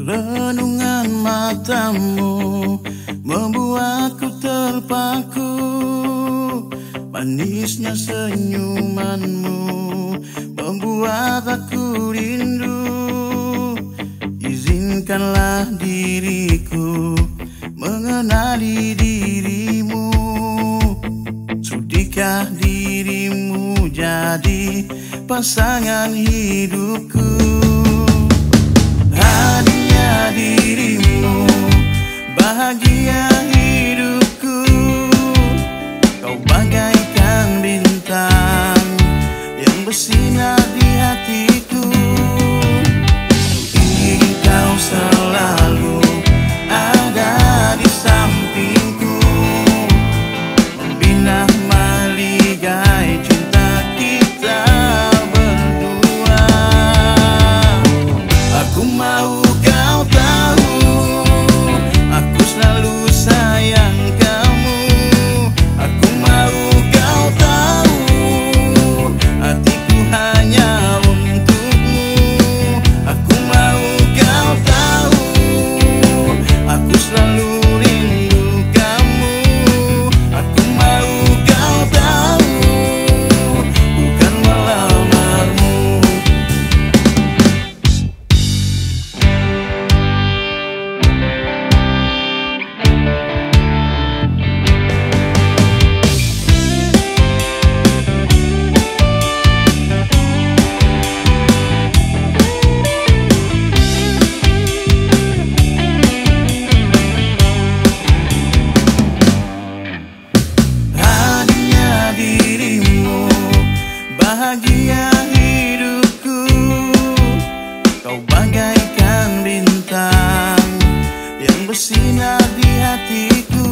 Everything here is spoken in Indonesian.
Renungan matamu membuatku terpaku. Manisnya senyumanmu membuat aku rindu. Izinkanlah diriku mengenali dirimu. Sudikah dirimu jadi pasangan hidupku bahagia hidupku Kau bagaikan bintang Yang bersinar di hatiku.